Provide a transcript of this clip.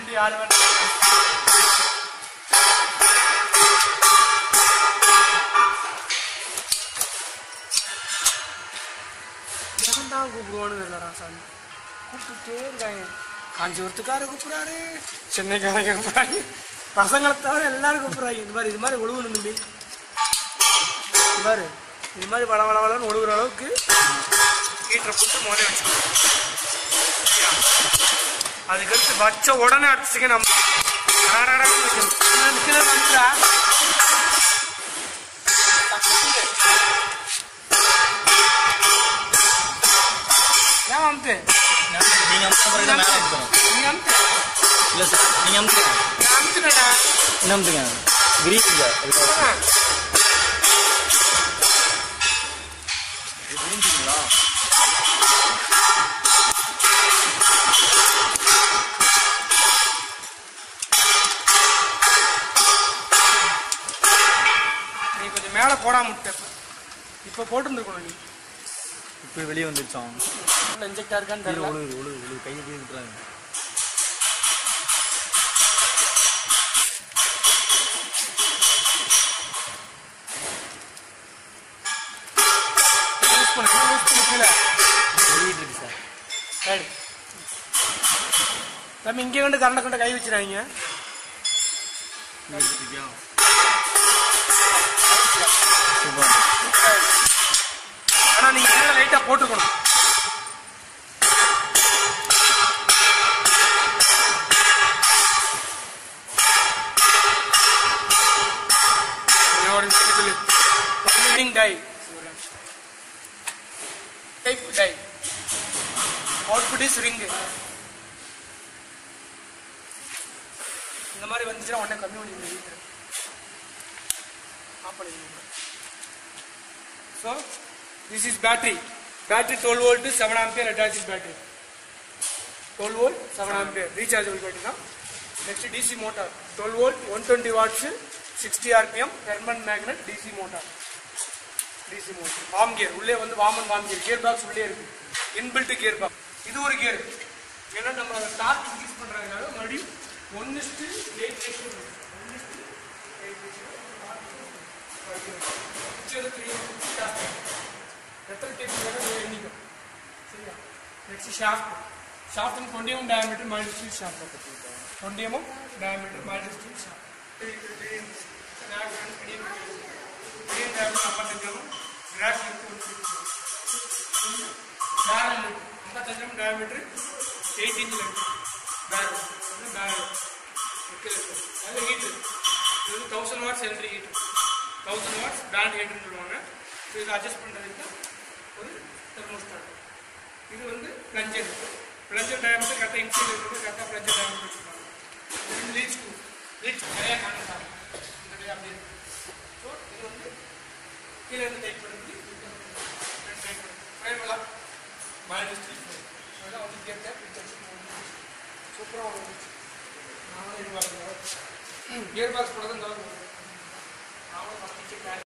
வண்டி யார் தான் கூப்பிடுவோன்னு தெரியலடா சாமி கூப்பிட்டே இருக்காங்க. காஞ்சிபுரத்துக்கார கூப்பிடுறாரு. சென்னைக்காரங்க கூப்பிடுறாங்க பசங்களை தவிர எல்லாரும் கூப்பிடுறாங்க. இந்த மாதிரி இது மாதிரி ஒழுகணும் தம்பி. இது மாதிரி இது மாதிரி வள வள வளன்னு ஒழுகுற அளவுக்கு ஹீட்டரை போட்டு மோதே வச்சுக்கணும் அதுக்கடுத்து வச்ச உடனே அடிச்சுக்க நம்ம. ஏன் அமுத்து நீங்க இல்ல சார் அமுத்துங்க அமுத்துங்க கிரீன் கொஞ்சம் மேலே போடாம விட்ட இப்போ போட்டுருந்துருக்கணும் நீ. இப்போ வெளியே வந்துருச்சோம். இன்ஜெக்டா இருக்கான்னு தெரியல. உழுது உழுது உழுது கையை போய் விட்டுறாங்க தம்பி இங்கே வந்து கரண்டை கொண்டு கை வச்சிடாதீங்க. Tie type tie output is ring இந்த மாதிரி வந்துச்சுன்னா உடனே கம்மி பண்ணி வீட்டில் ஆஃப் பண்ணிடுங்க So this is battery. Battery 12 volt to 7 ampere attached battery. 12 volt 7 ampere rechargeable battery தான் next DC motor 12 volt 120 watts 60 rpm permanent magnet DC motor DC motor worm gear உள்ளே வந்து வாமன் வாம் கியர் கியர் பாக்ஸ் உள்ளே இருக்கு. Inbuilt gear box இது ஒரு gear ஏன்னா நம்ம டார்க் இன்க்ரீஸ் பண்ணுறதுனால மறுபடியும் ஒன் இஸ்டு எயிட் எத்தனை டேப் வேணும் எண்ணிக்கும் சரியா? Next shaft shaft twenty M diameter minus steel shaft twenty M diameter minus steel shaft ஐம்பத்தஞ்சு எம் டயமீட்டர் எயிட் இன்ச்சில் இருக்கு பேரல் பேரல் அது ஹீட்டு இது வந்து thousand watts electric heat thousand watts pant ஹீட்னு சொல்லுவாங்க ஸோ இதை அட்ஜஸ்ட் பண்ணுறதுக்கு ஒரு தெர்மோஸ்டாட் இது வந்து பிளஞ்சர் பிளஞ்சர் டயமீட்டர் கரெக்டாக இன்சைட் இருக்குது கரெக்டாக பிளஞ்சர் டயமீட்டர் வச்சுருப்பாங்க இது வந்து லீச் ஸ்க்ரூ லீச் நிறையா காணும் இந்த டே அப்படியே ஸோ இது வந்து கீழே இருந்து டைப் பண்ணுறது டைப் பண்ணுறது எல்லாம் மைனஸ் த்ரீ அதெல்லாம் வந்து கேட்ட சூப்பராக வந்துச்சு நானும் எதிர்பார்க்குறேன் கியர் பாக்ஸ் போட தான் நானும் ஃபஸ்ட்டு